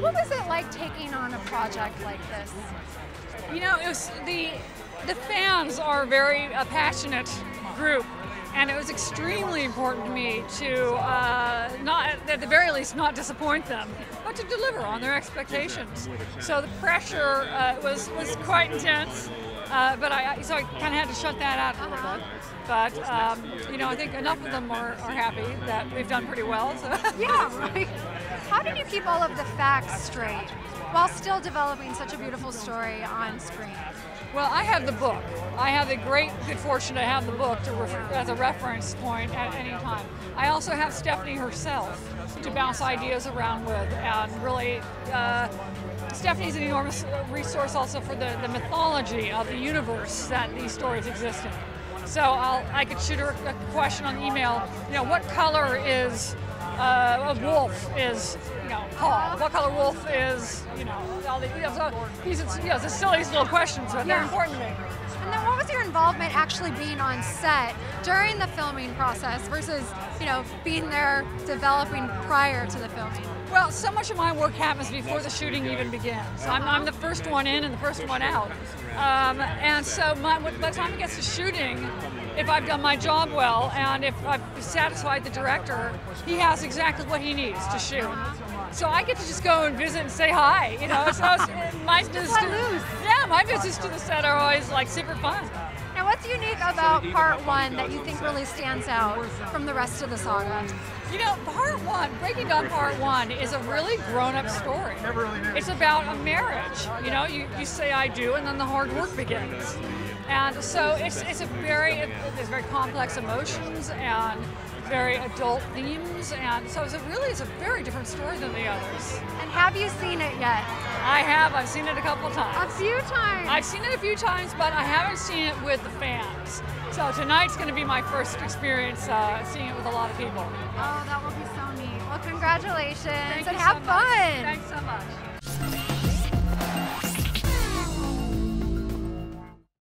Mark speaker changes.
Speaker 1: what was it like taking on a project like this?
Speaker 2: You know, it was the the fans are a very uh, passionate group, and it was extremely important to me to uh, not, at the very least, not disappoint them, but to deliver on their expectations. So the pressure uh, was was quite intense, uh, but I so I kind of had to shut that out a little bit. But um, you know, I think enough of them are, are happy that we've done pretty well. So.
Speaker 1: Yeah, right. How did you keep all of the facts straight while still developing such a beautiful story on screen?
Speaker 2: Well, I have the book. I have the great good fortune to have the book as a reference point at any time. I also have Stephanie herself to bounce ideas around with, and really, uh, Stephanie's an enormous resource also for the, the mythology of the universe that these stories exist in. So I'll, I could shoot her a question on email. You know, what color is uh, a wolf? Is you know Paul? What color wolf is you know? All the, you know so these you know, the silliest little questions, but they're important to me.
Speaker 1: And then what was your involvement actually being on set during the filming process versus, you know, being there developing prior to the filming?
Speaker 2: Well, so much of my work happens before the shooting even begins. I'm, I'm the first one in and the first one out. Um, and so my, by the time it gets to shooting, if I've done my job well and if I've satisfied the director, he has exactly what he needs to shoot. So I get to just go and visit and say hi. You know, so my visits to,
Speaker 1: loose.
Speaker 2: yeah, my visits to the set are always like super fun.
Speaker 1: Now, what's unique about part one that you think really stands out from the rest of the saga?
Speaker 2: You know, part one, Breaking Dawn part one, is a really grown up story. It's about a marriage. You know, you, you say I do, and then the hard work begins. And so it's, it's a very, there's very complex emotions and very adult themes. And so it's a really, it's a very different story than the others.
Speaker 1: And have you seen it yet?
Speaker 2: I have, I've seen it a couple times.
Speaker 1: A few times.
Speaker 2: I've seen it a few times, but I haven't seen it with the fans. So tonight's going to be my first experience uh, seeing it with a lot of people.
Speaker 1: Oh, that will be so neat. Well, congratulations
Speaker 2: Thank
Speaker 1: and have
Speaker 2: so
Speaker 1: fun.
Speaker 2: Thanks so much.